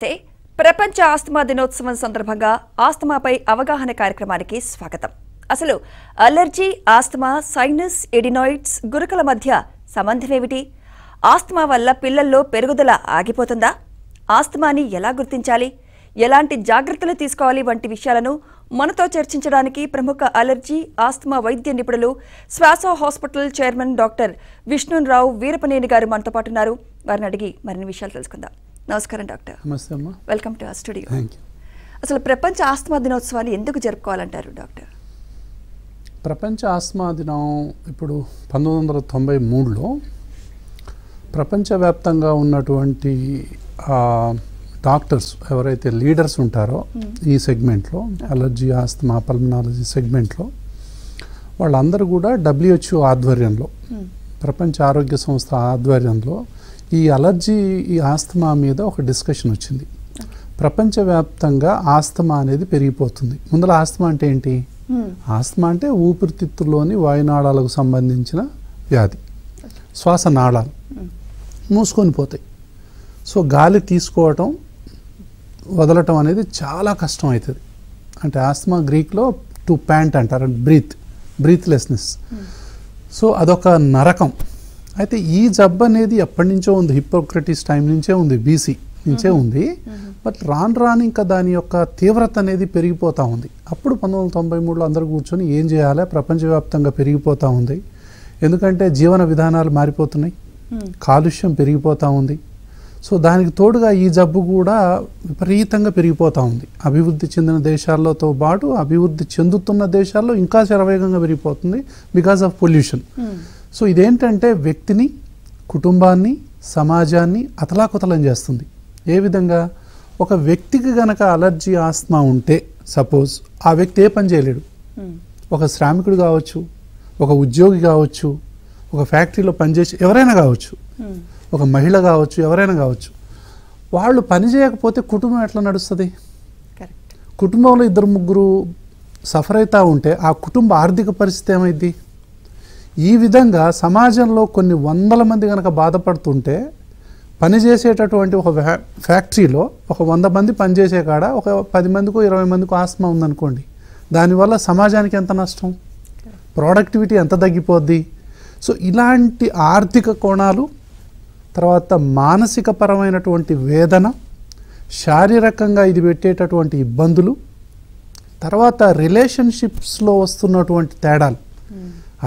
అయితే ప్రపంచ ఆస్తమా దినోత్సవం సందర్భంగా ఆస్తమాపై అవగాహన కార్యక్రమానికి స్వాగతం. అసలు అలర్జీ ఆస్తమా సైనస్ ఎడినాయిడ్స్ గురుకల మధ్య సంబంధమేమిటి? ఆస్తమా వల్ల పిల్లల్లో పెరుగుదల ఆగిపోతుందా? ఆస్తమాని ఎలా గుర్తించాలి? ఎలాంటి జాగ్రత్తలు తీసుకోవాలి వంటి విషయాలను మనతో చర్చించడానికి ప్రముఖ అలర్జీ ఆస్తమా వైద్య నిపుణులు Swasa hospital chairman doctor Vishnu Rao Veerapaneni garu మనతో పాటు ఉన్నారు. వారిని అడిగి మరిన్ని విషయాలు తెలుసుకుందాం. నమస్కారం డాక్టర్. నమస్తే అమ్మా. Welcome to the studio. Thank you. అసలు ప్రపంచ ఆస్తమా దినోత్సవాన్ని ఎందుకు జరుపుకోవాలంటారు డాక్టర్? ప్రపంచ ఆస్మా దినం ఇప్పుడు పంతొమ్మిది వందల తొంభై మూడులో ప్రపంచవ్యాప్తంగా ఉన్నటువంటి డాక్టర్స్ ఎవరైతే లీడర్స్ ఉంటారో ఈ సెగ్మెంట్లో అలర్జీ ఆస్తమా పల్మనాలజీ సెగ్మెంట్లో వాళ్ళందరూ కూడా డబ్ల్యూహెచ్ఓ ఆధ్వర్యంలో ప్రపంచ ఆరోగ్య సంస్థ ఆధ్వర్యంలో ఈ అలర్జీ ఈ ఆస్తమా మీద ఒక డిస్కషన్ వచ్చింది. ప్రపంచవ్యాప్తంగా ఆస్తమా అనేది పెరిగిపోతుంది. ముందర ఆస్తమా అంటే ఏంటి? ఆస్తమా అంటే ఊపిరితిత్తుల్లోని వాయునాళాలకు సంబంధించిన వ్యాధి. శ్వాస నాళాలు మూసుకొని పోతాయి. సో గాలి తీసుకోవటం వదలటం అనేది చాలా కష్టం అవుతుంది అంటే ఆస్తమా గ్రీక్లో టు ప్యాంట్ అంటారు బ్రీత్ బ్రీత్లెస్నెస్. సో అదొక నరకం. అయితే ఈ జబ్బు అనేది ఎప్పటి నుంచో ఉంది. హిపోక్రటిస్ టైం నుంచే ఉంది. బీసీ నుంచే ఉంది. బట్ రాను రాను ఇంకా దాని యొక్క తీవ్రత అనేది పెరిగిపోతూ ఉంది. అప్పుడు పంతొమ్మిది వందల తొంభై మూడులో అందరూ కూర్చొని ఏం చేయాలి? ప్రపంచవ్యాప్తంగా పెరిగిపోతూ ఉంది. ఎందుకంటే జీవన విధానాలు మారిపోతున్నాయి. కాలుష్యం పెరిగిపోతూ ఉంది. సో దానికి తోడుగా ఈ జబ్బు కూడా విపరీతంగా పెరిగిపోతూ ఉంది. అభివృద్ధి చెందిన దేశాలతో పాటు అభివృద్ధి చెందుతున్న దేశాల్లో ఇంకా శరవేగంగా పెరిగిపోతుంది బికాస్ ఆఫ్ పొల్యూషన్ సో ఇదేంటంటే వ్యక్తిని కుటుంబాన్ని సమాజాన్ని అతలాకుతలం చేస్తుంది. ఏ విధంగా? ఒక వ్యక్తికి గనక అలర్జీ ఆస్మా ఉంటే సపోజ్ ఆ వ్యక్తి ఏ పని చేయలేడు. ఒక శ్రామికుడు కావచ్చు ఒక ఉద్యోగి కావచ్చు ఒక ఫ్యాక్టరీలో పనిచేసి ఎవరైనా కావచ్చు. ఒక మహిళ కావచ్చు ఎవరైనా కావచ్చు వాళ్ళు పని చేయకపోతే కుటుంబం ఎట్లా నడుస్తుంది? కుటుంబంలో ఇద్దరు ముగ్గురు సఫర్ అవుతూ ఉంటే ఆ కుటుంబ ఆర్థిక పరిస్థితి ఏమైంది ఈ విధంగా సమాజంలో కొన్ని వందల మంది కనుక బాధపడుతుంటే పనిచేసేటటువంటి ఒక ఫ్యా- ఫ్యాక్టరీలో ఒక వంద మంది పనిచేసే కాడ ఒక పది మందికో ఇరవై మందికో ఆస్మా ఉందనుకోండి. దానివల్ల సమాజానికి ఎంత నష్టం? ప్రొడక్టివిటీ ఎంత తగ్గిపోద్ది? సో ఇలాంటి ఆర్థిక కోణాలు తర్వాత మానసిక పరమైనటువంటి వేదన శారీరకంగా ఇది పెట్టేటటువంటి ఇబ్బందులు తర్వాత రిలేషన్షిప్స్లో వస్తున్నటువంటి తేడాలు.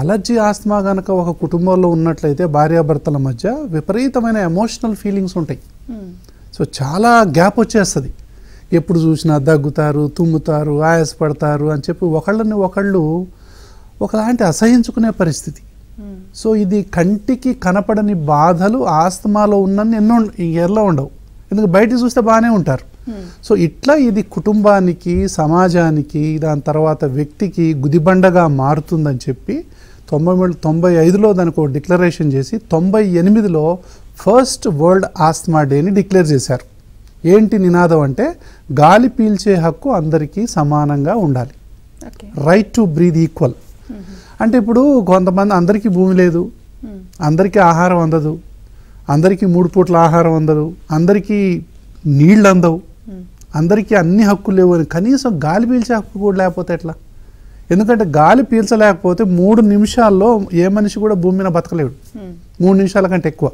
అలర్జీ ఆస్మా కనుక ఒక కుటుంబంలో ఉన్నట్లయితే భార్యాభర్తల మధ్య విపరీతమైన ఎమోషనల్ ఫీలింగ్స్ ఉంటాయి. సో చాలా గ్యాప్ వచ్చేస్తుంది. ఎప్పుడు చూసినా దగ్గుతారు తుమ్ముతారు ఆయాసపడతారు అని చెప్పి ఒకళ్ళని ఒకళ్ళు ఒకలాంటి అసహించుకునే పరిస్థితి. సో ఇది కంటికి కనపడని బాధలు ఆస్తమాలో ఉన్నన్ని ఎన్నో ఎర్లో ఉండవు. ఎందుకు? బయట చూస్తే బాగానే ఉంటారు. సో ఇట్లా ఇది కుటుంబానికి సమాజానికి దాని తర్వాత వ్యక్తికి గుదిబండగా మారుతుందని చెప్పి తొంభై మూడు తొంభై ఐదులో దానికి ఒక డిక్లరేషన్ చేసి తొంభై ఎనిమిదిలో ఫస్ట్ వరల్డ్ ఆస్తమా డేని డిక్లేర్ చేశారు. ఏంటి నినాదం అంటే గాలి పీల్చే హక్కు అందరికీ సమానంగా ఉండాలి. రైట్ టు బ్రీద్ ఈక్వల్ అంటే ఇప్పుడు కొంతమంది అందరికీ భూమి లేదు. అందరికీ ఆహారం అందదు. అందరికీ మూడు పూట్ల ఆహారం అందదు. అందరికీ నీళ్ళు అందవు. అందరికీ అన్ని హక్కులు లేవు అని కనీసం గాలి పీల్చే హక్కు కూడా లేకపోతే ఎట్లా? ఎందుకంటే గాలి పీల్చలేకపోతే మూడు నిమిషాల్లో ఏ మనిషి కూడా భూమి మీద బతకలేడు. మూడు నిమిషాల కంటే ఎక్కువ.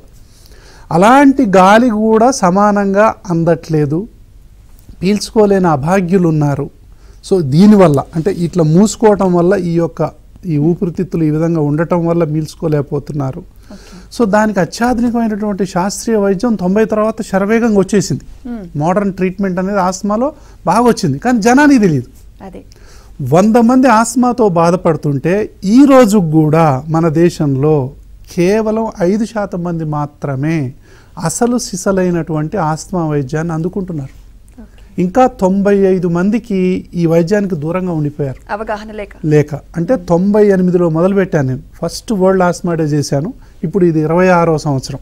అలాంటి గాలి కూడా సమానంగా అందట్లేదు. పీల్చుకోలేని అభాగ్యులు ఉన్నారు సో దీనివల్ల అంటే ఇట్లా మూసుకోవటం వల్ల ఈ యొక్క ఈ ఊపిరితిత్తులు ఈ విధంగా ఉండటం వల్ల పీల్చుకోలేకపోతున్నారు సో దానికి అత్యాధునికమైనటువంటి శాస్త్రీయ వైద్యం తొంభై తర్వాత శరవేగంగా వచ్చేసింది. మోడర్న్ ట్రీట్మెంట్ అనేది ఆస్మాలో బాగా వచ్చింది. కానీ జనానికి తెలియదు అదే. వంద మంది ఆస్మాతో బాధపడుతుంటే ఈ రోజు కూడా మన దేశంలో కేవలం ఐదు శాతం మంది మాత్రమే అసలు సిసలైనటువంటి ఆస్మా వైద్యాన్ని అందుకుంటున్నారు. ఇంకా తొంభై ఐదు మందికి ఈ వైద్యానికి దూరంగా ఉండిపోయారు. అవగాహన లేక. లేక. అంటే తొంభై ఎనిమిదిలో మొదలుపెట్టాను నేను. ఫస్ట్ వరల్డ్ ఆస్మా డే చేశాను. ఇప్పుడు ఇది ఇరవై ఆరో సంవత్సరం.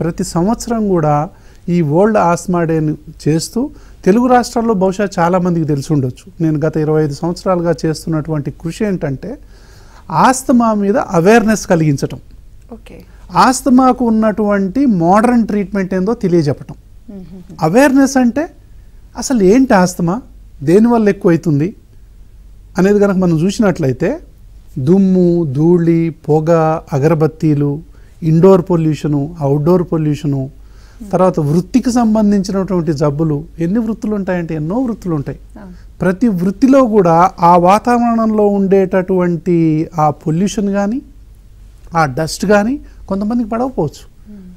ప్రతి సంవత్సరం కూడా ఈ వరల్డ్ ఆస్మా డేని చేస్తూ తెలుగు రాష్ట్రాల్లో బహుశా చాలామందికి తెలిసి ఉండొచ్చు. నేను గత ఇరవై ఐదు సంవత్సరాలుగా చేస్తున్నటువంటి కృషి ఏంటంటే ఆస్తమా మీద అవేర్నెస్ కలిగించటం. ఓకే. ఆస్తమాకు ఉన్నటువంటి మోడర్న్ ట్రీట్మెంట్ ఏందో తెలియజెప్పటం. అవేర్నెస్ అంటే అసలు ఏంటి ఆస్తమా? దేనివల్ల ఎక్కువ అవుతుంది అనేది కనుక మనం చూసినట్లయితే దుమ్ము ధూళి పొగ అగరబత్తీలు ఇండోర్ పొల్యూషను అవుట్డోర్ పొల్యూషను తర్వాత వృత్తికి సంబంధించినటువంటి జబ్బులు ఎన్ని వృత్తులు ఉంటాయంటే ఎన్నో వృత్తులు ఉంటాయి. ప్రతి వృత్తిలో కూడా ఆ వాతావరణంలో ఉండేటటువంటి ఆ పొల్యూషన్ కానీ ఆ డస్ట్ కానీ కొంతమందికి పడకపోవచ్చు.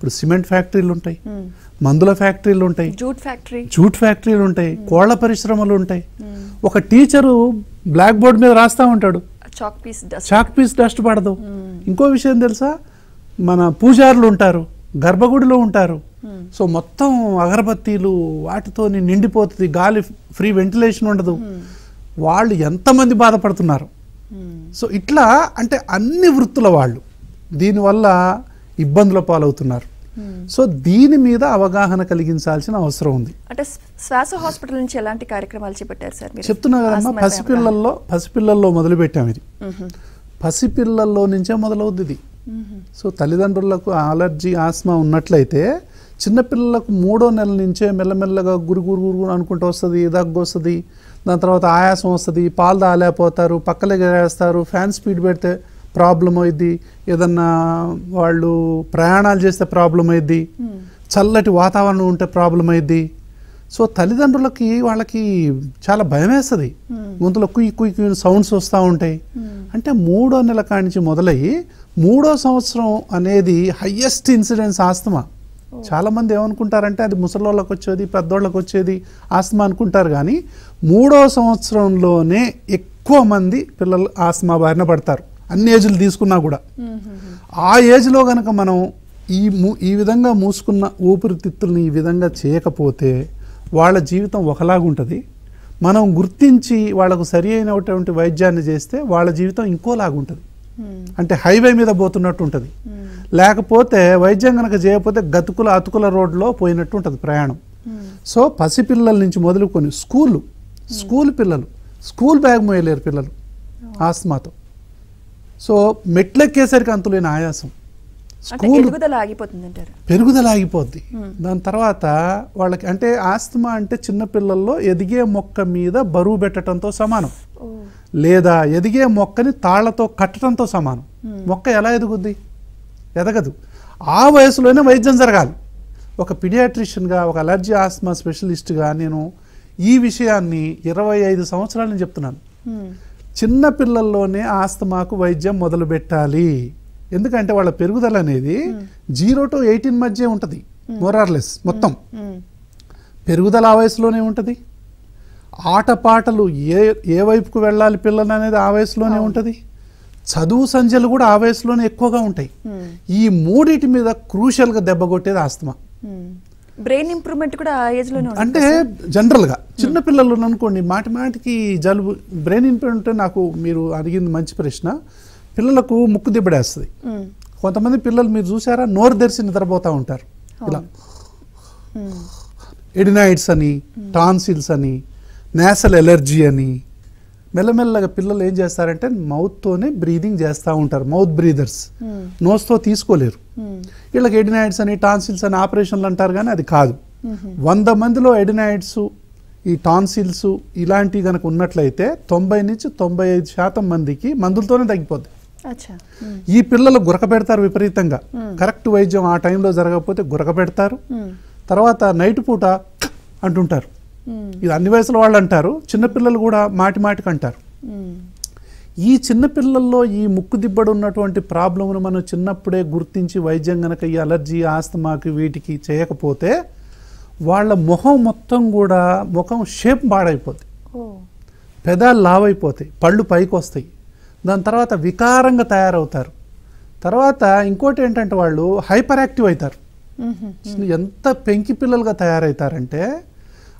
ఇప్పుడు సిమెంట్ ఫ్యాక్టరీలు ఉంటాయి మ్మ్. మందుల ఫ్యాక్టరీలు ఉంటాయి జూట్ ఫ్యాక్టరీ. జూట్ ఫ్యాక్టరీలు ఉంటాయి కోళ్ళ పరిశ్రమలు ఉంటాయి ఒక టీచరు బ్లాక్ బోర్డ్ మీద రాస్తా ఉంటాడు. Chalk piece dust chalk piece dust పడదు. ఇంకో విషయం తెలుసా? మన పూజారులు ఉంటారు గర్భగుడిలో ఉంటారు. సో మొత్తం అగరబత్తీలు వాటితో నిండిపోతుంది గాలి ఫ్రీ వెంటిలేషన్ ఉండదు. వాళ్ళు ఎంతమంది బాధపడుతున్నారు? సో ఇట్లా అంటే అన్ని వృత్తుల వాళ్ళు దీనివల్ల ఇబ్బందుల పాలవుతున్నారు. సో దీని మీద అవగాహన కలిగించాల్సిన అవసరం ఉంది. అంటే శ్వాస హాస్పిటల్ నుంచి ఎలాంటి కార్యక్రమాలు చేపట్టారు సార్ చెప్తున్నా కదమ్మా పసిపిల్లల్లో పసిపిల్లల్లో మొదలు పెట్టాం ఇది. పసిపిల్లల్లో నుంచే మొదలవుద్ది ఇది. సో తల్లిదండ్రులకు అలర్జీ ఆస్మా ఉన్నట్లయితే చిన్నపిల్లలకు మూడో నెల నుంచే మెల్లమెల్లగా గురు గురు గురు అనుకుంటూ వస్తుంది దగ్గు వస్తుంది దాని తర్వాత ఆయాసం వస్తుంది పాలు తాలేకపోతారు పక్కలకి వేస్తారు ఫ్యాన్ స్పీడ్ పెడితే ప్రాబ్లం అయింది ఏదన్నా వాళ్ళు ప్రయాణాలు చేస్తే ప్రాబ్లం అయింది. చల్లటి వాతావరణం ఉంటే ప్రాబ్లం అయింది సో తల్లిదండ్రులకి వాళ్ళకి చాలా భయం వేస్తుంది గొంతులో కుయ్ కుయ్ కుయ్ సౌండ్స్ వస్తూ ఉంటాయి. అంటే మూడో నెల కాడి నుంచి మొదలయ్యి మూడో సంవత్సరం అనేది హయ్యెస్ట్ ఇన్సిడెన్స్ ఆస్తమా. చాలా మంది ఏమనుకుంటారంటే అది ముసలోళ్ళకి వచ్చేది పెద్దోళ్ళకి వచ్చేది ఆస్తమా అనుకుంటారు కానీ మూడో సంవత్సరంలోనే ఎక్కువ మంది పిల్లలు ఆస్తమా బారిన పడతారు. అన్ని ఏజ్లు తీసుకున్నా కూడా. ఆ ఏజ్లో కనుక మనం ఈ ఈ విధంగా మూసుకున్న ఊపిరితిత్తుల్ని ఈ విధంగా చేయకపోతే వాళ్ళ జీవితం ఒకలాగుంటుంది మనం గుర్తించి వాళ్ళకు సరి అయినటువంటి వైద్యాన్ని చేస్తే వాళ్ళ జీవితం ఇంకోలాగుంటుంది. అంటే హైవే మీద పోతున్నట్టు ఉంటుంది. లేకపోతే వైద్యం కనుక చేయకపోతే గతుకుల అతుకుల రోడ్లో పోయినట్టు ఉంటుంది ప్రయాణం. సో పసిపిల్లల నుంచి మొదలుకొని స్కూలు స్కూల్ పిల్లలు స్కూల్ బ్యాగ్ మోయలేరు పిల్లలు ఆస్మాతో సో మెట్లెక్కేసరికి అంతులేని ఆయాసం. స్కూల్ పెరుగుదల ఆగిపోద్ది. దాని తర్వాత వాళ్ళకి అంటే ఆస్తమా అంటే చిన్నపిల్లల్లో ఎదిగే మొక్క మీద బరువు పెట్టడంతో సమానం. లేదా ఎదిగే మొక్కని తాళ్ళతో కట్టడంతో సమానం. మొక్క ఎలా ఎదుగుద్ది? ఎదగదు. ఆ వయసులోనే వైద్యం జరగాలి. ఒక పిడియాట్రిషియన్గా ఒక అలర్జీ ఆస్మా స్పెషలిస్ట్గా నేను ఈ విషయాన్ని ఇరవై ఐదు సంవత్సరాల చెప్తున్నాను. చిన్న పిల్లల్లోనే ఆస్తమాకు వైద్యం మొదలు పెట్టాలి. ఎందుకంటే వాళ్ళ పెరుగుదల అనేది జీరో టు ఎయిటీన్ మధ్య ఉంటుంది. మోరార్లెస్ మొత్తం. పెరుగుదల ఆ వయసులోనే ఉంటుంది. ఆటపాటలు ఏ ఏ వైపుకు వెళ్ళాలి పిల్లలు అనేది ఆ వయసులోనే ఉంటుంది. చదువు సంధ్యలు కూడా ఆ వయసులోనే ఎక్కువగా ఉంటాయి. ఈ మూడిటి మీద క్రూషియల్గా దెబ్బ కొట్టేది ఆస్తమా. బ్రెయిన్ ఇంప్రూవ్మెంట్ కూడా ఆ ఏజ్లోనే అంటే జనరల్గా చిన్న పిల్లలు అనుకోండి మాటి మాటికి జలుబు బ్రెయిన్ ఇంప్రూవ్మెంట్ నాకు మీరు అడిగింది మంచి ప్రశ్న. పిల్లలకు ముక్కు దిబ్బడేస్తుంది. కొంతమంది పిల్లలు మీరు చూసారా నోరు తెరిచి నిద్రపోతూ ఉంటారు. ఇలా. ఎడినాయిడ్స్ అని టాన్సిల్స్ అని నేసల్ ఎలర్జీ అని మెల్లమెల్లగా పిల్లలు ఏం చేస్తారంటే మౌత్తోనే బ్రీదింగ్ చేస్తూ ఉంటారు మౌత్ బ్రీదర్స్ మ్మ్. నోస్తో తీసుకోలేరు మ్మ్. వీళ్ళకి ఎడినాయిడ్స్ అని టాన్సిల్స్ అని ఆపరేషన్లు అంటారు కానీ అది కాదు మ్మ్. వంద మందిలో ఎడినాయిడ్స్ ఈ టాన్సిల్స్ ఇలాంటివి కనుక ఉన్నట్లయితే తొంభై నుంచి తొంభై ఐదు శాతం మందికి మందులతోనే తగ్గిపోద్ది. ఈ పిల్లలు గురక పెడతారు విపరీతంగా Hmm. కరెక్ట్ వైద్యం ఆ టైంలో జరగకపోతే గురక పెడతారు. తర్వాత నైట్ పూట అంటుంటారు. ఇది అన్ని వయసుల వాళ్ళు అంటారు చిన్నపిల్లలు కూడా మాటి మాటికి అంటారు. ఈ చిన్నపిల్లల్లో ఈ ముక్కు దిబ్బడు ఉన్నటువంటి ప్రాబ్లమ్ను మనం చిన్నప్పుడే గుర్తించి వైద్యం గనక ఈ అలర్జీ ఆస్తమాకి వీటికి చేయకపోతే వాళ్ళ ముఖం మొత్తం కూడా ముఖం షేప్ పాడైపోద్ది. ఓ. పెదాలు లావైపోతాయి పళ్ళు పైకి వస్తాయి దాని తర్వాత వికారంగా తయారవుతారు. తర్వాత ఇంకోటి ఏంటంటే వాళ్ళు హైపర్ యాక్టివ్ అవుతారు. ఎంత పెంకి పిల్లలుగా తయారవుతారంటే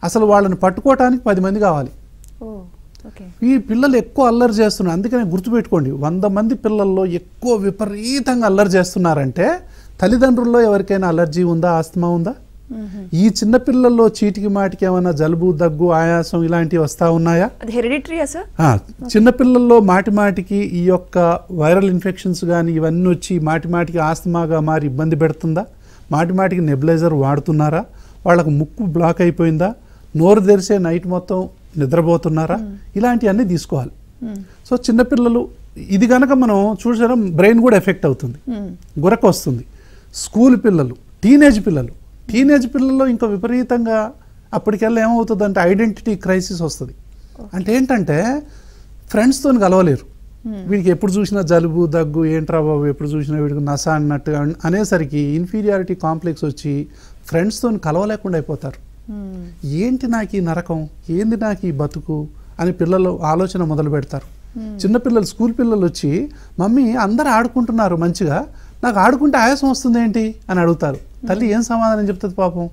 అసలు వాళ్ళని పట్టుకోవటానికి పది మంది కావాలి. ఈ పిల్లలు ఎక్కువ అల్లరి చేస్తున్నారు అందుకనే గుర్తుపెట్టుకోండి వంద మంది పిల్లల్లో ఎక్కువ విపరీతంగా అల్లరి చేస్తున్నారంటే తల్లిదండ్రుల్లో ఎవరికైనా అలర్జీ ఉందా ఆస్తమా ఉందా. ఈ చిన్న పిల్లల్లో చీటికి మాటికి ఏమైనా జలుబు దగ్గు ఆయాసం ఇలాంటివి వస్తా ఉన్నాయా? ఆ, చిన్నపిల్లల్లో మాటి మాటికి ఈ యొక్క వైరల్ ఇన్ఫెక్షన్స్ కానీ ఇవన్నీ వచ్చి మాటి మాటికి ఆస్తమాగా మారి ఇబ్బంది పెడుతుందా? మాటి మాటికి నెబులైజర్ వాడుతున్నారా? వాళ్ళకు ముక్కు బ్లాక్ అయిపోయిందా? నోరు తెరిసే నైట్ మొత్తం నిద్రపోతున్నారా? ఇలాంటివన్నీ తీసుకోవాలి. సో చిన్నపిల్లలు ఇది కనుక మనం చూసడం బ్రెయిన్ కూడా ఎఫెక్ట్ అవుతుంది. గురక వస్తుంది. స్కూల్ పిల్లలు టీనేజ్ పిల్లలు టీనేజ్ పిల్లల్లో ఇంకా విపరీతంగా అప్పటికెల్లా ఏమవుతుంది అంటే ఐడెంటిటీ క్రైసిస్ వస్తుంది. అంటే ఏంటంటే ఫ్రెండ్స్తో కలవలేరు. వీడికి ఎప్పుడు చూసినా జలుబు దగ్గు ఏంట్రా బాబు ఎప్పుడు చూసినా వీడికి నస అన్నట్టు అన్- అనేసరికి ఇన్ఫీరియారిటీ కాంప్లెక్స్ వచ్చి ఫ్రెండ్స్తో కలవలేకుండా అయిపోతారు. ఏంటి నాకు ఈ నరకం? ఏంది నాకు ఈ బతుకు? అని పిల్లలు ఆలోచన మొదలు పెడతారు. చిన్నపిల్లలు స్కూల్ పిల్లలు వచ్చి మమ్మీ అందరు ఆడుకుంటున్నారు మంచిగా. నాకు ఆడుకుంటే ఆయాసం వస్తుంది ఏంటి? అని అడుగుతారు. తల్లి ఏం సమాధానం చెప్తుంది పాపం?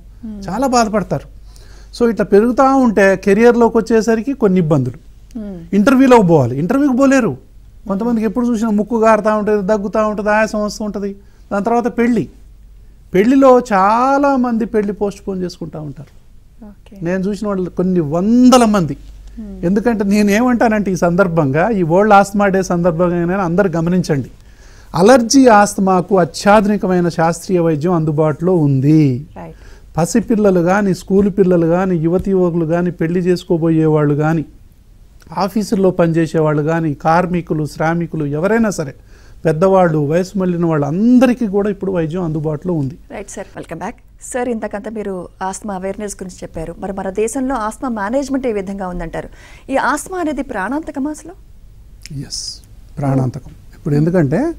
చాలా బాధపడతారు. సో ఇట్లా పెరుగుతూ ఉంటే కెరియర్లోకి వచ్చేసరికి కొన్ని ఇబ్బందులు. ఇంటర్వ్యూలోకి పోవాలి. ఇంటర్వ్యూకి పోలేరు. కొంతమందికి ఎప్పుడు చూసినా ముక్కు గారుతూ ఉంటుంది దగ్గుతూ ఉంటుంది ఆయాసం వస్తూ ఉంటుంది. దాని తర్వాత పెళ్ళి. పెళ్ళిలో చాలా మంది పెళ్ళి పోస్ట్ పోన్ చేసుకుంటూ ఉంటారు. నేను చూసిన వాళ్ళు కొన్ని వందల మంది. ఎందుకంటే నేను ఏమంటానంటే ఈ సందర్భంగా ఈ వరల్డ్ ఆస్తమా డే సందర్భంగా అందరు గమనించండి. అలర్జీ ఆస్తమాకు అత్యాధునికమైన శాస్త్రీయ వైద్యం అందుబాటులో ఉంది. పసిపిల్లలు కానీ స్కూల్ పిల్లలు కానీ యువతి యువకులు కానీ పెళ్ళి చేసుకోబోయే వాళ్ళు కానీ ఆఫీసుల్లో పనిచేసే వాళ్ళు కానీ కార్మికులు శ్రామికులు ఎవరైనా సరే పెద్దవాళ్ళు వయసు మళ్ళిన వాళ్ళు అందరికీ కూడా ఇప్పుడు వైద్యం అందుబాటులో ఉంది. Right sir welcome back sir ఇంతకంత మీరు ఆస్మా అవేర్నెస్ గురించి చెప్పారు. మరి మన దేశంలో ఆస్మా మేనేజ్మెంట్ ఏ విధంగా ఉందంటారు? ఈ ఆస్మా అనేది ప్రాణాంతకమా అసలు? ఎస్ ప్రాణాంతకం. ఇప్పుడు ఎందుకంటే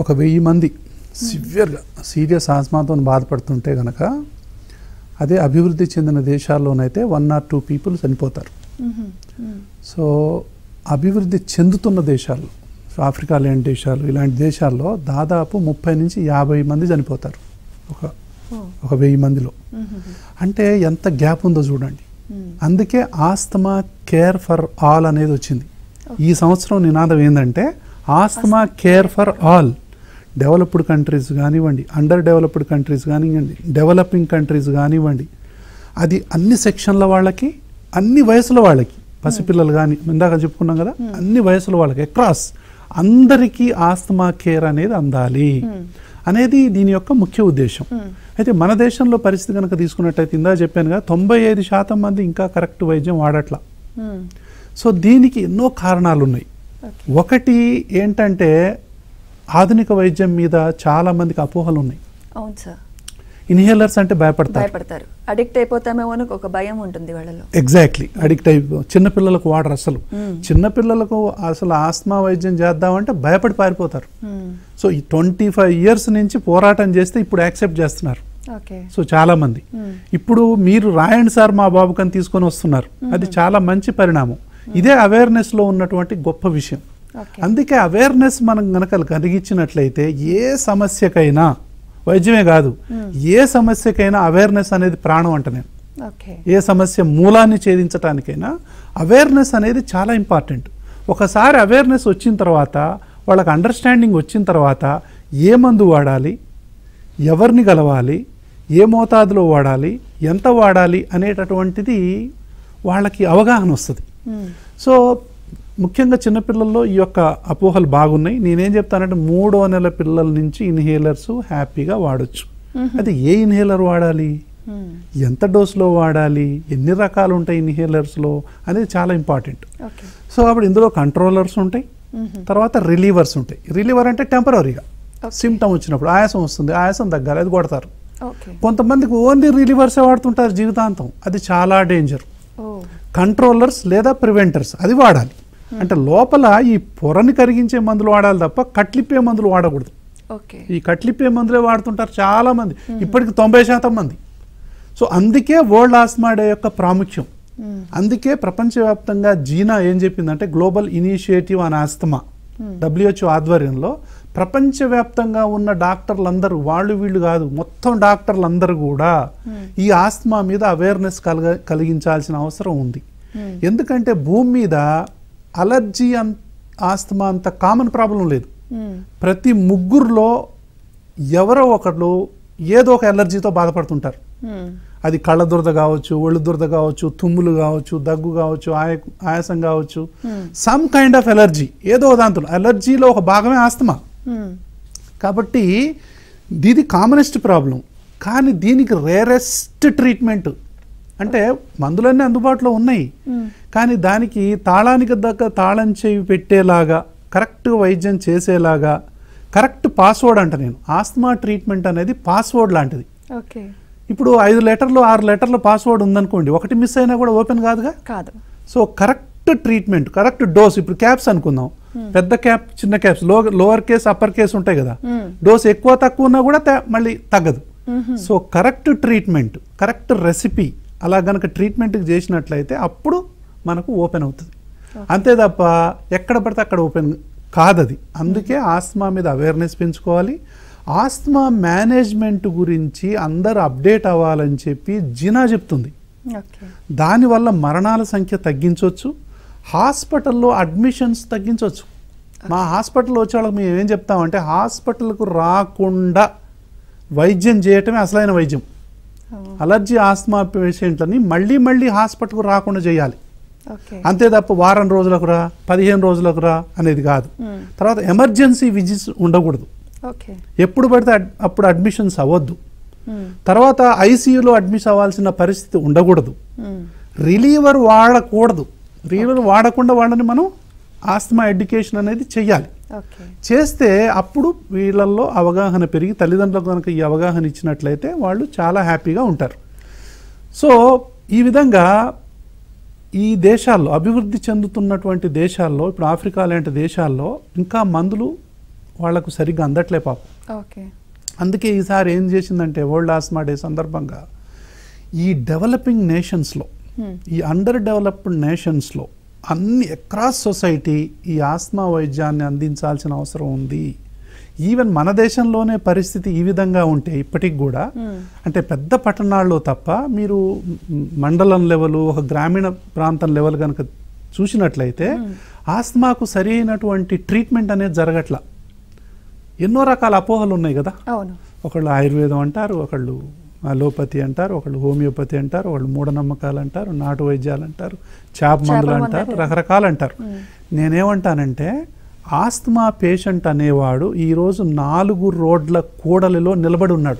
ఒక వెయ్యి మంది సివియర్గా సీరియస్ ఆస్మాతో బాధపడుతుంటే గనక అదే అభివృద్ధి చెందిన దేశాల్లోనైతే వన్ ఆర్ టూ పీపుల్ చనిపోతారు. సో అభివృద్ధి చెందుతున్న దేశాలు ఆఫ్రికా లాంటి దేశాలు ఇలాంటి దేశాల్లో దాదాపు ముప్పై నుంచి యాభై మంది చనిపోతారు. ఒక ఒక వెయ్యి మందిలో. అంటే ఎంత గ్యాప్ ఉందో చూడండి. అందుకే ఆస్తమా కేర్ ఫర్ ఆల్ అనేది వచ్చింది. ఈ సంవత్సరం నినాదం ఏంటంటే asthma care for all. Developed countries కానివ్వండి అండర్ డెవలప్డ్ కంట్రీస్ కానివ్వండి డెవలపింగ్ కంట్రీస్ కానివ్వండి. అది అన్ని సెక్షన్ల వాళ్ళకి అన్ని వయసుల వాళ్ళకి పసిపిల్లలు కానీ ఇందాక చెప్పుకున్నాం కదా అన్ని వయసుల వాళ్ళకి అక్రాస్ అందరికీ ఆస్తమా కేర్ అనేది అందాలి అనేది దీని యొక్క ముఖ్య ఉద్దేశం. అయితే మన దేశంలో పరిస్థితి కనుక తీసుకున్నట్టయితే ఇందా చెప్పానుగా తొంభై ఐదు శాతం మంది ఇంకా కరెక్ట్ వైద్యం వాడట్లా. సో దీనికి ఎన్నో కారణాలు ఉన్నాయి ఒకటి ఏంటంటే ఆధునిక వైద్యం మీద చాలా మందికి అపోహలు ఉన్నాయి అవును సార్. ఇన్హేలర్స్ అంటే భయపడతారు. భయపడతారు. అడిక్ట్ అయిపోతామేమో అని ఒక భయం ఉంటుంది వాళ్ళలో. ఎగ్జాక్ట్లీ అడిక్ట్ అయిపో చిన్నపిల్లలకు వాడరు అసలు. చిన్నపిల్లలకు అసలు ఆస్మా వైద్యం చేద్దామంటే భయపడి పారిపోతారు. సో ఈ ట్వంటీ ఫైవ్ ఇయర్స్ నుంచి పోరాటం చేస్తే ఇప్పుడు యాక్సెప్ట్ చేస్తున్నారు. సో చాలా మంది. ఇప్పుడు మీరు రాయండి సార్ మా బాబుకని తీసుకొని వస్తున్నారు. అది చాలా మంచి పరిణామం. ఇదే అవేర్నెస్లో ఉన్నటువంటి గొప్ప విషయం. అందుకే అవేర్నెస్ మనం గనక కలిగించినట్లయితే ఏ సమస్యకైనా వైద్యమే కాదు. ఏ సమస్యకైనా అవేర్నెస్ అనేది ప్రాణం అంట నేను. ఏ సమస్య మూలాన్ని ఛేదించడానికైనా అవేర్నెస్ అనేది చాలా ఇంపార్టెంట్ ఒకసారి అవేర్నెస్ వచ్చిన తర్వాత వాళ్ళకి అండర్స్టాండింగ్ వచ్చిన తర్వాత ఏ మందు వాడాలి ఎవరిని కలవాలి ఏ మోతాదులో వాడాలి ఎంత వాడాలి అనేటటువంటిది వాళ్ళకి అవగాహన వస్తుంది. సో ముఖ్యంగా చిన్నపిల్లల్లో ఈ యొక్క అపోహలు బాగున్నాయి. నేనేం చెప్తానంటే మూడో నెల పిల్లల నుంచి ఇన్హేలర్స్ హ్యాపీగా వాడొచ్చు. అయితే ఏ ఇన్హేలర్ వాడాలి? ఎంత డోస్లో వాడాలి? ఎన్ని రకాలు ఉంటాయి ఇన్హేలర్స్లో అనేది చాలా ఇంపార్టెంట్. సో అప్పుడు ఇందులో కంట్రోలర్స్ ఉంటాయి. తర్వాత రిలీవర్స్ ఉంటాయి. రిలీవర్ అంటే టెంపరీగా సిమ్టమ్ వచ్చినప్పుడు ఆయాసం వస్తుంది. ఆయాసం తగ్గాలి అది కొడతారు. కొంతమందికి ఓన్లీ రిలీవర్సే వాడుతుంటారు జీవితాంతం. అది చాలా డేంజర్. కంట్రోలర్స్ లేదా ప్రివెంటర్స్ అది వాడాలి. అంటే లోపల ఈ పొరని కరిగించే మందులు వాడాలి తప్ప కట్లిప్పే మందులు వాడకూడదు. ఓకే. ఈ కట్లిప్పే మందులే వాడుతుంటారు చాలా మంది ఇప్పటికి తొంభై శాతం మంది. సో అందుకే వరల్డ్ ఆస్మా డే యొక్క ప్రాముఖ్యం. అందుకే ప్రపంచవ్యాప్తంగా జీనా ఏం చెప్పిందంటే global initiative on asthma WHO ఆధ్వర్యంలో ప్రపంచవ్యాప్తంగా ఉన్న డాక్టర్లందరూ వాళ్ళు వీళ్ళు కాదు మొత్తం డాక్టర్లందరూ కూడా ఈ ఆస్తమా మీద అవేర్నెస్ కలగ కలిగించాల్సిన అవసరం ఉంది. ఎందుకంటే భూమి మీద అలర్జీ అన్ ఆస్తమా అంత కామన్ ప్రాబ్లం లేదు. ప్రతి ముగ్గురులో ఎవరో ఒకళ్ళు ఏదో ఒక ఎలర్జీతో బాధపడుతుంటారు. అది కళ్ళ దురద కావచ్చు ఒళ్ళు దురద కావచ్చు తుమ్ములు కావచ్చు దగ్గు కావచ్చు ఆయ ఆయాసం కావచ్చు. సమ్ కైండ్ ఆఫ్ ఎలర్జీ ఏదో దాంతో ఎలర్జీలో ఒక భాగమే ఆస్తమా. కాబట్టి ఇది కామనెస్ట్ ప్రాబ్లం కానీ దీనికి రేరెస్ట్ ట్రీట్మెంట్ అంటే మందులన్నీ అందుబాటులో ఉన్నాయి. కానీ దానికి తాళానికి దగ్గర తాళం చేయి పెట్టేలాగా కరెక్ట్ వైద్యం చేసేలాగా కరెక్ట్ పాస్వర్డ్ అంట నేను. ఆస్తమా ట్రీట్మెంట్ అనేది పాస్వర్డ్ లాంటిది. ఓకే. ఇప్పుడు ఐదు లెటర్లు ఆరు లెటర్ల పాస్వర్డ్ ఉందనుకోండి ఒకటి మిస్ అయినా కూడా ఓపెన్ కాదుగా? కాదు. So correct treatment correct dose ఇప్పుడు క్యాప్స్ అనుకుందాం. పెద్ద క్యాప్ చిన్న క్యాప్స్లో లోవర్ కేస్ అప్పర్ కేస్ ఉంటాయి కదా. Hmm. డోస్ ఎక్కువ తక్కువ ఉన్నా కూడా మళ్ళీ తగ్గదు. So correct treatment correct recipe అలా గనక ట్రీట్మెంట్కి చేసినట్లయితే అప్పుడు మనకు ఓపెన్ అవుతుంది. అంతే తప్ప ఎక్కడ పడితే అక్కడ ఓపెన్ కాదది. అందుకే ఆస్మా మీద అవేర్నెస్ పెంచుకోవాలి. ఆస్మా మేనేజ్మెంట్ గురించి అందరు అప్డేట్ అవ్వాలని చెప్పి జినా చెప్తుంది. దానివల్ల మరణాల సంఖ్య తగ్గించవచ్చు. హాస్పిటల్లో అడ్మిషన్స్ తగ్గించవచ్చు. మా హాస్పిటల్లో వచ్చే వాళ్ళకి మేము ఏం చెప్తామంటే హాస్పిటల్కు రాకుండా వైద్యం చేయటమే అసలైన వైద్యం. అలర్జీ ఆస్మా పేషెంట్లని మళ్ళీ మళ్ళీ హాస్పిటల్కు రాకుండా చేయాలి. అంతే తప్ప వారం రోజులకు రా పదిహేను రోజులకు రా అనేది కాదు. Hmm. తర్వాత ఎమర్జెన్సీ విజిట్స్ ఉండకూడదు. ఎప్పుడు పడితే అప్పుడు అడ్మిషన్స్ అవ్వద్దు. తర్వాత ఐసీయూలో అడ్మిట్ అవ్వాల్సిన పరిస్థితి ఉండకూడదు. రిలీవర్ వాడకూడదు. రిలీవర్ వాడకుండా వాళ్ళని మనం ఆస్తమా ఎడ్యుకేషన్ అనేది చెయ్యాలి. చేస్తే అప్పుడు వీళ్ళల్లో అవగాహన పెరిగి తల్లిదండ్రులకు కనుక ఈ అవగాహన ఇచ్చినట్లయితే వాళ్ళు చాలా హ్యాపీగా ఉంటారు. సో ఈ విధంగా ఈ దేశాల్లో అభివృద్ధి చెందుతున్నటువంటి దేశాల్లో ఇప్పుడు ఆఫ్రికా లాంటి దేశాల్లో ఇంకా మందులు వాళ్ళకు సరిగ్గా అందట్లే పాపం. ఓకే. అందుకే ఈసారి ఏం చేసిందంటే వరల్డ్ ఆస్మా డే సందర్భంగా ఈ డెవలపింగ్ నేషన్స్లో ఈ అండర్ డెవలప్డ్ నేషన్స్లో అన్ని అక్రాస్ సొసైటీ ఈ ఆస్మా వైద్యాన్ని అందించాల్సిన అవసరం ఉంది. ఈవెన్ మన దేశంలోనే పరిస్థితి ఈ విధంగా ఉంటే ఇప్పటికి కూడా అంటే పెద్ద పట్టణాల్లో తప్ప మీరు మండలం లెవెల్ ఒక గ్రామీణ ప్రాంతం లెవెల్ కనుక చూసినట్లయితే ఆస్మాకు సరి అయినటువంటి ట్రీట్మెంట్ అనేది జరగట్ల. ఎన్నో రకాల అపోహలు ఉన్నాయి కదా. ఒకళ్ళు ఆయుర్వేదం అంటారు ఒకళ్ళు అలోపతి అంటారు ఒకళ్ళు హోమియోపతి అంటారు ఒకళ్ళు మూఢనమ్మకాలు అంటారు నాటు వైద్యాలు అంటారు చేప మందులు అంటారు. రకరకాలు అంటారు. మ్మ్. నేనేమంటానంటే ఆస్తమా పేషెంట్ అనేవాడు ఈరోజు నాలుగు రోడ్ల కూడలిలో నిలబడి ఉన్నాడు.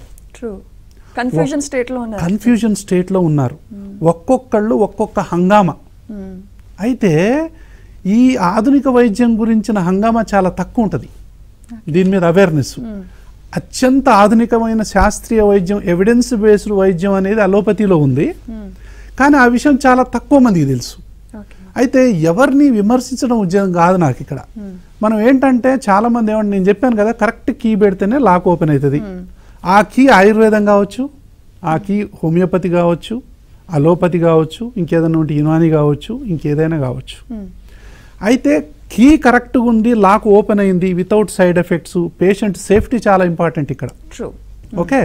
కన్ఫ్యూజన్ స్టేట్లో ఉన్నారు. కన్ఫ్యూజన్ స్టేట్లో ఉన్నారు. ఒక్కొక్కళ్ళు ఒక్కొక్క హంగామా. మ్మ్. అయితే ఈ ఆధునిక వైద్యం గురించిన హంగామా చాలా తక్కువ ఉంటుంది. దీని మీద అవేర్నెస్ మ్మ్. అత్యంత ఆధునికమైన శాస్త్రీయ వైద్యం ఎవిడెన్స్ బేస్డ్ వైద్యం అనేది అలోపతిలో ఉంది. కానీ ఆ విషయం చాలా తక్కువ మందికి తెలుసు. అయితే ఎవరిని విమర్శించడం ఉద్యోగం కాదు నాకు ఇక్కడ. మనం ఏంటంటే చాలా మంది ఏమంటే నేను చెప్పాను కదా కరెక్ట్ కీ పెడితేనే లాక్ ఓపెన్ అవుతుంది. ఆ కీ ఆయుర్వేదం కావచ్చు ఆ కీ హోమియోపతి కావచ్చు అలోపతి కావచ్చు ఇంకేదైనా ఉంటే యునాని కావచ్చు ఇంకేదైనా కావచ్చు. అయితే కీ కరెక్ట్గా ఉంది లాక్ ఓపెన్ అయింది without side effects patient safety చాలా ఇంపార్టెంట్ ఇక్కడ ఓకే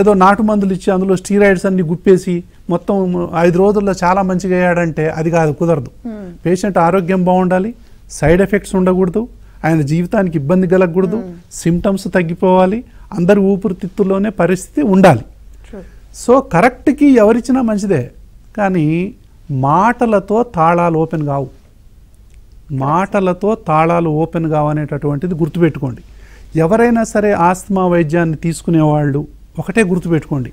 ఏదో నాటు మందులు ఇచ్చి అందులో స్టీరాయిడ్స్ అన్ని గుప్పేసి మొత్తం ఐదు రోజుల్లో చాలా మంచిగా అయ్యాడంటే అది కాదు కుదరదు. మ్మ్. పేషెంట్ ఆరోగ్యం బాగుండాలి సైడ్ ఎఫెక్ట్స్ ఉండకూడదు ఆయన జీవితానికి ఇబ్బంది కలగకూడదు సిమ్టమ్స్ తగ్గిపోవాలి అందరి ఊపిరితిత్తుల్లోనే పరిస్థితి ఉండాలి. సో కరెక్ట్కి ఎవరిచ్చినా మంచిదే కానీ మాటలతో తాళాలు ఓపెన్ కావు. మాటలతో తాళాలు ఓపెన్ కావనేటటువంటిది గుర్తుపెట్టుకోండి. ఎవరైనా సరే ఆస్తమా వైద్యాన్ని తీసుకునేవాళ్ళు ఒకటే గుర్తుపెట్టుకోండి.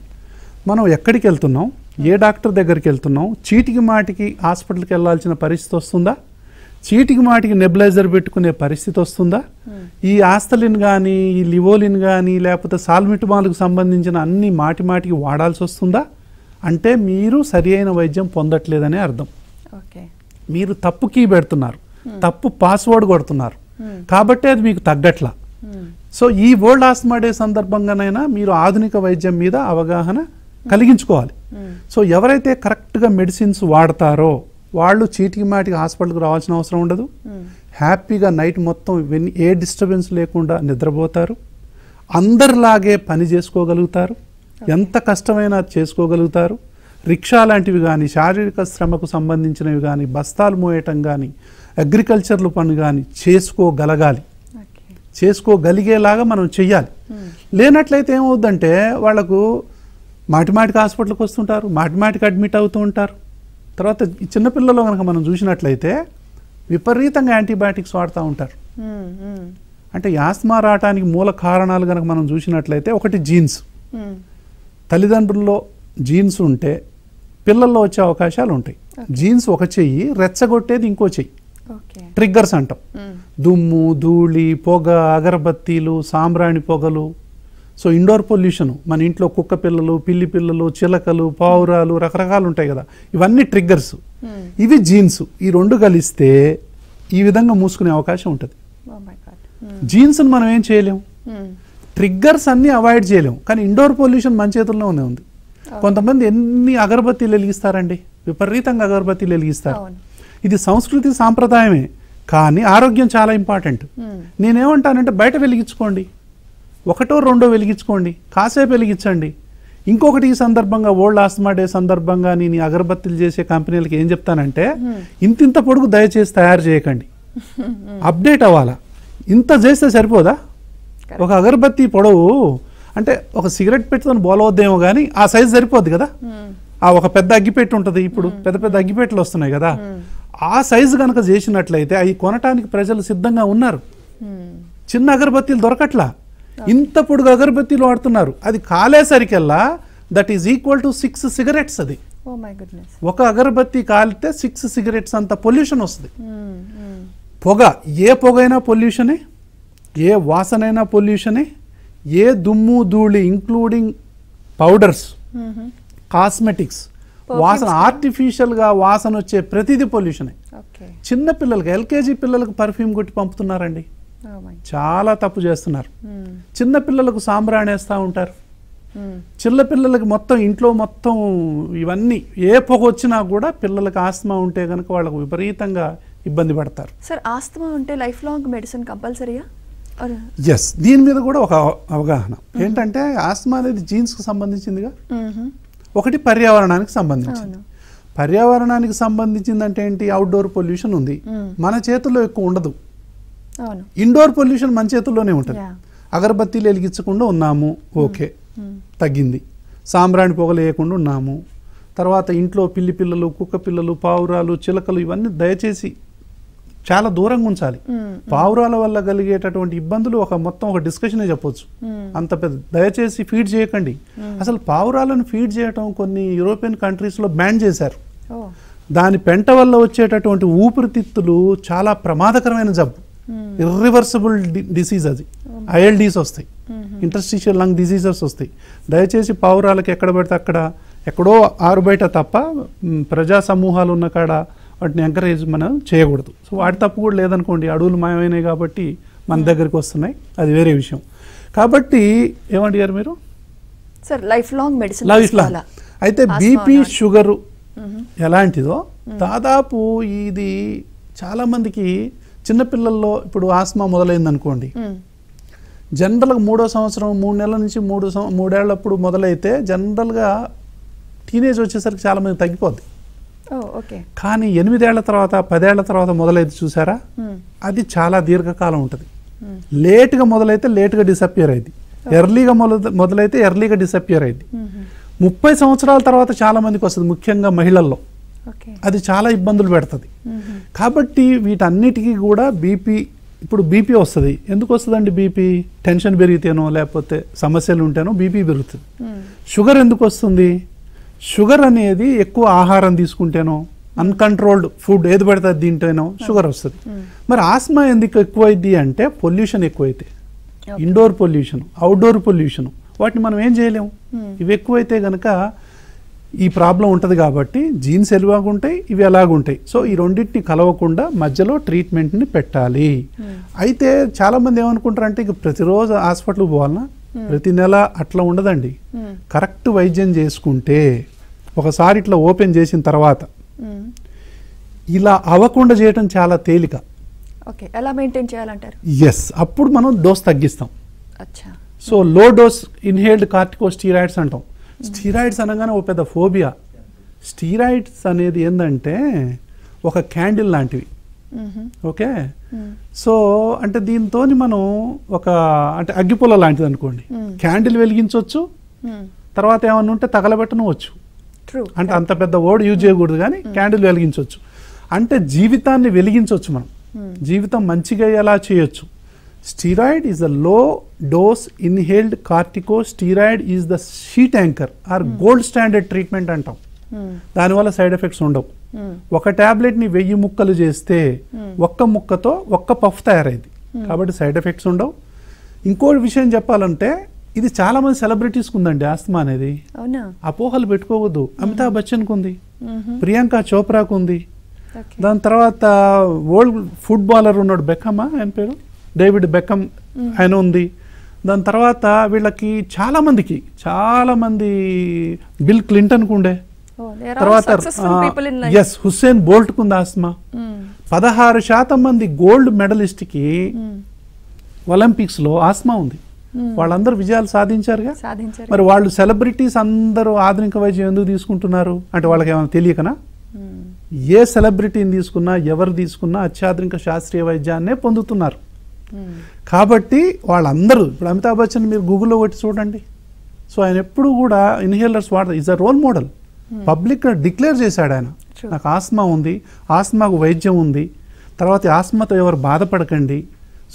మనం ఎక్కడికి వెళ్తున్నాం ఏ డాక్టర్ దగ్గరికి వెళ్తున్నాం చీటికి మాటికి హాస్పిటల్కి వెళ్ళాల్సిన పరిస్థితి వస్తుందా? చీటికి మాటికి నెబులైజర్ పెట్టుకునే పరిస్థితి వస్తుందా? ఈ ఆస్తలిన్ కానీ ఈ లివోలిన్ కానీ లేకపోతే సాల్మిటమాల్కు సంబంధించిన అన్ని మాటి మాటికి వాడాల్సి వస్తుందా? అంటే మీరు సరి అయిన వైద్యం పొందట్లేదనే అర్థం. ఓకే. మీరు తప్పు కీ పెడుతున్నారు. తప్పు పాస్వర్డ్ కొడుతున్నారు. కాబట్టి అది మీకు తగ్గట్లా. సో ఈ వరల్డ్ ఆస్మా డే సందర్భంగానైనా మీరు ఆధునిక వైద్యం మీద అవగాహన కలిగించుకోవాలి. సో ఎవరైతే కరెక్ట్గా మెడిసిన్స్ వాడతారో వాళ్ళు చీటికి మాటికి హాస్పిటల్కి రావాల్సిన అవసరం ఉండదు. హ్యాపీగా నైట్ మొత్తం ఏ డిస్టర్బెన్స్ లేకుండా నిద్రపోతారు. అందరిలాగే పని చేసుకోగలుగుతారు. ఎంత కష్టమైనా చేసుకోగలుగుతారు. రిక్షా లాంటివి కానీ శారీరక శ్రమకు సంబంధించినవి కానీ బస్తాలు మోయటం కానీ అగ్రికల్చర్లు పని కానీ చేసుకోగలగాలి. చేసుకోగలిగేలాగా మనం చెయ్యాలి. లేనట్లయితే ఏమవుద్దంటే వాళ్ళకు మాటిమాటికి హాస్పిటల్కి వస్తుంటారు మాటిమాటికి అడ్మిట్ అవుతూ ఉంటారు. తర్వాత ఈ చిన్నపిల్లలు కనుక మనం చూసినట్లయితే విపరీతంగా యాంటీబయాటిక్స్ వాడుతూ ఉంటారు. అంటే యాస్మా రావటానికి మూల కారణాలు కనుక మనం చూసినట్లయితే ఒకటి జీన్స్. తల్లిదండ్రుల్లో జీన్స్ ఉంటే పిల్లల్లో వచ్చే అవకాశాలు ఉంటాయి. జీన్స్ ఒక చెయ్యి రెచ్చగొట్టేది ఇంకో చెయ్యి. ట్రిగ్గర్స్ అంటాం. దుమ్ము ధూళి పొగ అగరబత్తీలు సాంబ్రాణి పొగలు సో ఇండోర్ పొల్యూషన్ మన ఇంట్లో కుక్క పిల్లలు పిల్లి పిల్లలు చిలకలు పావురాలు రకరకాలు ఉంటాయి కదా. ఇవన్నీ ట్రిగ్గర్స్ ఇవి జీన్స్ ఈ రెండు కలిస్తే ఈ విధంగా మూసుకునే అవకాశం ఉంటుంది. ఓ మై గాడ్ జీన్స్ని మనం ఏం చేయలేం? ట్రిగ్గర్స్ అన్నీ అవాయిడ్ చేయలేం. కానీ ఇండోర్ పొల్యూషన్ మన చేతుల్లోనే ఉంది. కొంతమంది ఎన్ని అగరబత్తీలు వెలిగిస్తారండి? విపరీతంగా అగరబత్తీలు వెలిగిస్తారు. ఇది సంస్కృతి సాంప్రదాయమే. కానీ ఆరోగ్యం చాలా ఇంపార్టెంట్ నేనేమంటానంటే బయట వెలిగించుకోండి. ఒకటో రెండో వెలిగించుకోండి. కాసేపు వెలిగించండి. ఇంకొకటి ఈ సందర్భంగా ఓల్డ్ ఆస్తమా డే సందర్భంగా నేను అగరబత్తీలు చేసే కంపెనీలకి ఏం చెప్తానంటే ఇంతింత పొడుగు దయచేసి తయారు చేయకండి. అప్డేట్ అవ్వాలా? ఇంత చేస్తే సరిపోదా? ఒక అగరబత్తి పొడవు అంటే ఒక సిగరెట్ పెట్టుకొని బోలవద్దేమో కానీ ఆ సైజ్ సరిపోద్ది కదా? ఆ ఒక పెద్ద అగ్గిపెట్టి ఉంటుంది ఇప్పుడు. పెద్ద పెద్ద అగ్గిపెట్టెలు వస్తున్నాయి కదా? ఆ సైజు కనుక చేసినట్లయితే అవి కొనటానికి ప్రజలు సిద్ధంగా ఉన్నారు. చిన్న అగరబత్తీలు దొరకట్లా? ఇంత పొడుగు అగరబత్తీలు వాడుతున్నారు. అది కాలేసరికల్లా that is equal to six cigarettes అది. గుడ్నెస్ ఒక అగరబత్తి కాలితే సిక్స్ సిగరెట్స్ అంత పొల్యూషన్ వస్తుంది. పొగ ఏ పొగైనా పొల్యూషనే ఏ వాసనైనా పొల్యూషనే ఏ దుమ్ము ధూళి ఇంక్లూడింగ్ పౌడర్స్ కాస్మెటిక్స్ వాసన ఆర్టిఫిషియల్గా వాసన వచ్చే ప్రతిదీ పొల్యూషనే చిన్న పిల్లలకి ఎల్కేజీ పిల్లలకు పర్ఫ్యూమ్ కొట్టి పంపుతున్నారండి. చాలా తప్పు చేస్తున్నారు. చిన్న పిల్లలకు సాంబ్రాణేస్తూ ఉంటారు. చిన్న పిల్లలకి మొత్తం ఇంట్లో మొత్తం ఇవన్నీ ఏ పొగ వచ్చినా కూడా పిల్లలకి ఆస్తమా ఉంటే కనుక వాళ్ళకు విపరీతంగా ఇబ్బంది పడతారు. సార్ ఆస్తమా ఉంటే లైఫ్ లాంగ్ మెడిసిన్ కంపల్సరీయా ఎస్ దీని మీద కూడా ఒక అవగాహన. ఏంటంటే ఆస్తమా అనేది జీన్స్కి సంబంధించిందిగా? ఒకటి పర్యావరణానికి సంబంధించింది. పర్యావరణానికి సంబంధించిందంటే ఏంటి? అవుట్డోర్ పొల్యూషన్ ఉంది. మన చేతుల్లో ఎక్కువ ఉండదు. ఇండోర్ పొల్యూషన్ మన చేతుల్లోనే ఉంటుంది. అగరబత్తీలు వెలిగించకుండా ఉన్నాము ఓకే. తగ్గింది. సాంబ్రాణి పొగలు వేయకుండా ఉన్నాము. తర్వాత ఇంట్లో పిల్లి పిల్లలు కుక్క పిల్లలు పావురాలు చిలకలు ఇవన్నీ దయచేసి చాలా దూరంగా ఉంచాలి. పావురాల వల్ల కలిగేటటువంటి ఇబ్బందులు ఒక మొత్తం ఒక డిస్కషనే చెప్పొచ్చు. అంత పెద్ద దయచేసి ఫీడ్ చేయకండి. అసలు పావురాలను ఫీడ్ చేయటం కొన్ని యూరోపియన్ కంట్రీస్లో బ్యాన్ చేశారు. దాని పెంట వల్ల వచ్చేటటువంటి ఊపిరితిత్తులు చాలా ప్రమాదకరమైన జబ్బు. ఇర్రివర్సిబుల్ డిసీజ్ అది. ఐఎల్డీస్ వస్తాయి. ఇంటర్స్టిషియల్ లంగ్ డిసీజెస్ వస్తాయి. దయచేసి పావురాలకు ఎక్కడ పడితే అక్కడ ఎక్కడో ఆరు బయట తప్ప ప్రజా సమూహాలు ఉన్న కాడ వాటిని ఎంకరేజ్ మనం చేయకూడదు. సో వాటి తప్పు కూడా లేదనుకోండి అడవులు మాయమైనాయి కాబట్టి మన దగ్గరికి వస్తున్నాయి. అది వేరే విషయం. కాబట్టి ఏమంటారు మీరు? Sir life long medicine life long అయితే బీపీ షుగరు ఎలాంటిదో దాదాపు ఇది చాలా మందికి చిన్నపిల్లల్లో ఇప్పుడు ఆస్మా మొదలైంది అనుకోండి జనరల్గా మూడో సంవత్సరం మూడు నెలల నుంచి మూడు మూడేళ్ళప్పుడు మొదలైతే జనరల్గా టీనేజ్ వచ్చేసరికి చాలా మంది తగ్గిపోద్ది. కానీ ఎనిమిదేళ్ళ తర్వాత పదేళ్ళ తర్వాత మొదలైతే చూసారా? అది చాలా దీర్ఘకాలం ఉంటుంది. లేట్గా మొదలైతే లేట్గా డిసప్పియర్ అయింది ఎర్లీగా మొదల మొదలైతే ఎర్లీగా డిసప్పియర్ అయింది ముప్పై సంవత్సరాల తర్వాత చాలా మందికి వస్తుంది ముఖ్యంగా మహిళల్లో. అది చాలా ఇబ్బందులు పెడుతుంది. కాబట్టి వీటన్నిటికీ కూడా బీపీ ఇప్పుడు బీపీ వస్తుంది. ఎందుకు వస్తుందండి బీపీ? టెన్షన్ పెరిగితేనో లేకపోతే సమస్యలు ఉంటేనో బీపీ పెరుగుతుంది. షుగర్ ఎందుకు వస్తుంది? షుగర్ అనేది ఎక్కువ ఆహారం తీసుకుంటేనో అన్కంట్రోల్డ్ ఫుడ్ ఏది పడితే అది తింటేనో షుగర్ వస్తుంది. మరి ఆస్మా ఎందుకు ఎక్కువైంది అంటే పొల్యూషన్ ఎక్కువైతే. Indoor pollution outdoor pollution. వాటిని మనం ఏం చేయలేము? ఇవి ఎక్కువైతే గనక ఈ ప్రాబ్లం ఉంటుంది కాబట్టి జీన్స్ ఎలాగుంటాయి? ఇవి ఎలాగుంటాయి? సో ఈ రెండింటిని కలవకుండా మధ్యలో ట్రీట్మెంట్ని పెట్టాలి. అయితే చాలామంది ఏమనుకుంటారంటే ఇక ప్రతిరోజు హాస్పిటల్కి పోవాలన్నా ప్రతి నెల అట్లా ఉండదండి. కరెక్ట్ వైద్యం చేసుకుంటే ఒకసారి ఇట్లా ఓపెన్ చేసిన తర్వాత ఇలా అవ్వకుండా చేయటం చాలా తేలిక. ఓకే. ఎలా మెయింటైన్ చేయాలంటారు? ఎస్ అప్పుడు మనం డోస్ తగ్గిస్తాం. So low dose inhaled corticosteroids అంటాం. స్టీరాయిడ్స్ అనగానే ఒక పెద్ద ఫోబియా. స్టీరాయిడ్స్ అనేది ఏంటంటే ఒక క్యాండిల్ లాంటివి. ఓకే? సో అంటే దీంతో మనం ఒక అంటే అగ్గిపుల్ల లాంటిది అనుకోండి క్యాండిల్ వెలిగించవచ్చు తర్వాత ఏమన్నా ఉంటే తగలబెట్టనవచ్చు. అంటే అంత పెద్ద ఓడ్ యూజ్ చేయకూడదు కానీ క్యాండిల్ వెలిగించవచ్చు అంటే జీవితాన్ని వెలిగించవచ్చు మనం. జీవితం మంచిగా ఎలా చేయొచ్చు. Steroid is the low dose inhaled corticosteroid is the sheet anchor or gold standard treatment అంటాం. దానివల్ల సైడ్ ఎఫెక్ట్స్ ఉండవు. ఒక టాబ్లెట్ని వెయ్యి ముక్కలు చేస్తే ఒక్క ముక్కతో ఒక్క పఫ్ తయారైంది. కాబట్టి సైడ్ ఎఫెక్ట్స్ ఉండవు. ఇంకో విషయం చెప్పాలంటే ఇది చాలా మంది సెలబ్రిటీస్కి ఉందండి ఆస్తమా అనేది. అపోహలు పెట్టుకోవద్దు. అమితాబ్ బచ్చన్కు ఉంది. ప్రియాంక చోప్రాకు ఉంది. దాని తర్వాత వరల్డ్ ఫుట్బాలర్ ఉన్నాడు బెక్కమ్మా ఆయన పేరు? డేవిడ్ బెక్కమ్ ఆయన ఉంది. దాని తర్వాత వీళ్ళకి చాలా మందికి చాలా మంది బిల్ క్లింటన్కు ఉండే తర్వాత ఎస్ హుస్సేన్ బోల్ట్కు ఉంది ఆస్మా. పదహారు శాతం మంది గోల్డ్ మెడలిస్ట్కి ఒలింపిక్స్లో ఆస్మా ఉంది. వాళ్ళందరూ విజయాలు సాధించారుగా? సాధించారు. మరి వాళ్ళు సెలబ్రిటీస్ అందరూ ఆధునిక వైద్యం ఎందుకు తీసుకుంటున్నారు? అంటే వాళ్ళకి ఏమైనా తెలియకనా. ఏ సెలబ్రిటీని తీసుకున్నా ఎవరు తీసుకున్నా అత్యాధునిక శాస్త్రీయ వైద్యాన్నే పొందుతున్నారు. కాబట్టి వాళ్ళందరూ ఇప్పుడు అమితాబ్ బచ్చన్ మీరు గూగుల్లో కొట్టి చూడండి. సో ఆయన ఎప్పుడు కూడా ఇన్హేలర్స్ వాడతారు. Is a role model public declare చేశాడు ఆయన. నాకు ఆస్మా ఉంది ఆస్మాకు వైద్యం ఉంది. తర్వాత ఆస్మాతో ఎవరు బాధపడకండి.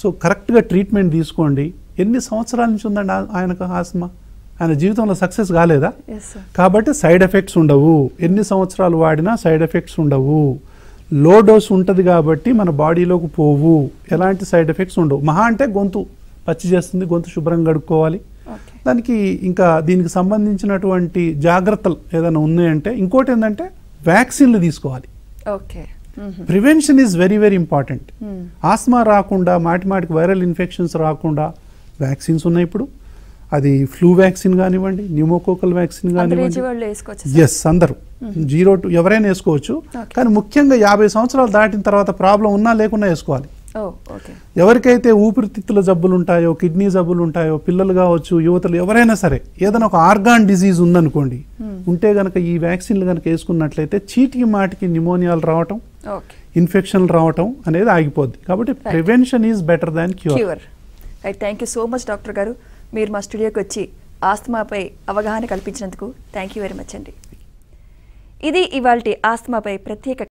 సో కరెక్ట్గా ట్రీట్మెంట్ తీసుకోండి. ఎన్ని సంవత్సరాల నుంచి ఉందండి ఆయనకు ఆస్మా? ఆయన జీవితంలో సక్సెస్ కాలేదా. కాబట్టి సైడ్ ఎఫెక్ట్స్ ఉండవు. ఎన్ని సంవత్సరాలు వాడినా సైడ్ ఎఫెక్ట్స్ ఉండవు. లో డోస్ ఉంటుంది కాబట్టి మన బాడీలోకి పోవు. ఎలాంటి సైడ్ ఎఫెక్ట్స్ ఉండవు. మహా అంటే గొంతు. పచ్చి చేస్తుంది గొంతు శుభ్రంగా కడుక్కోవాలి. దానికి ఇంకా దీనికి సంబంధించినటువంటి జాగ్రత్తలు ఏదైనా ఉన్నాయంటే ఇంకోటి ఏంటంటే వ్యాక్సిన్లు తీసుకోవాలి. Okay. Prevention is very very important. Asthma రాకుండా మాటి మాటికి వైరల్ ఇన్ఫెక్షన్స్ రాకుండా వ్యాక్సిన్స్ ఉన్నాయి ఇప్పుడు. అది ఫ్లూ వ్యాక్సిన్ కానివ్వండి న్యూమోకోకల్ వ్యాక్సిన్ కానివ్వండి. ఎస్ అందరూ. జీరో టు ఎవరైనా వేసుకోవచ్చు. కానీ ముఖ్యంగా యాభై సంవత్సరాలు దాటిన తర్వాత ప్రాబ్లం ఉన్నా లేకున్నా వేసుకోవాలి. ఎవరికైతే ఊపిరితిత్తుల జబ్బులు ఉంటాయో కిడ్నీ జబ్బులు ఉంటాయో పిల్లలు కావచ్చు యువతలు ఎవరైనా సరే ఏదైనా ఒక ఆర్గాన్ డిజీజ్ ఉందనుకోండి ఉంటే గనక ఈ వ్యాక్సిన్లు కనుక వేసుకున్నట్లయితే చీటికి మాటికి న్యూమోనియాలు రావటం ఇన్ఫెక్షన్లు రావటం అనేది ఆగిపోద్ది. కాబట్టి prevention is better than cure. Thank you so much doctor garu. మీరు మా స్టూడియోకి వచ్చి ఆస్తమాపై అవగాహన కల్పించినందుకు థ్యాంక్ యూ వెరీ మచ్ అండి. ఇది ఇవాళ ఆస్తమాపై ప్రత్యేక